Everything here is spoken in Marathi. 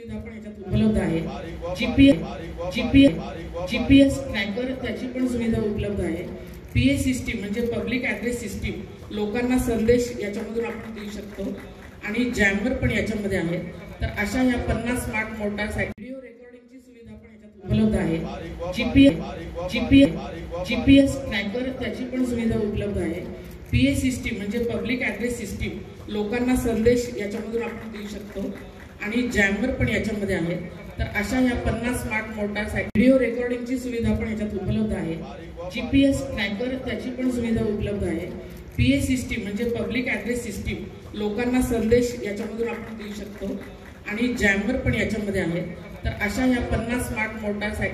सुविधा पण याच्यात उपलब्ध आहे. जीपीएस जीपीएस जीपीएस ट्रॅकर त्याची पण सुविधा उपलब्ध आहे. सिस्टीम म्हणजे पब्लिक ऍड्रेस सिस्टीम लोकांना संदेश याच्यामधून आपण देऊ शकतो. आणि जॅमर पण याच्यामध्ये आहे. तर अशा ह्या पन्नास स्मार्ट मोटार व्हिडिओ रेकॉर्डिंगची सुविधा पण याच्यात उपलब्ध आहे. जीपीएस जीपीएस जीपीएस ट्रॅकर त्याची पण सुविधा उपलब्ध आहे. पीए सिस्टीम म्हणजे पब्लिक ऍड्रेस सिस्टीम लोकांना संदेश याच्यामधून आपण देऊ शकतो. आणि जॅमर पण याच्यामध्ये आहे. तर अशा ह्या पन्नास स्मार्ट मोटारसाठी व्हिडिओ रेकॉर्डिंगची सुविधा पण याच्यात उपलब्ध आहे. जीपीएस ट्रॅकर त्याची पण सुविधा उपलब्ध आहे. पी एस सिस्टीम म्हणजे पब्लिक ऍड्रेस सिस्टीम लोकांना संदेश याच्यामधून आपण देऊ शकतो. आणि जॅमर पण याच्यामध्ये आहे. तर अशा ह्या पन्नास स्मार्ट मोटारसाठी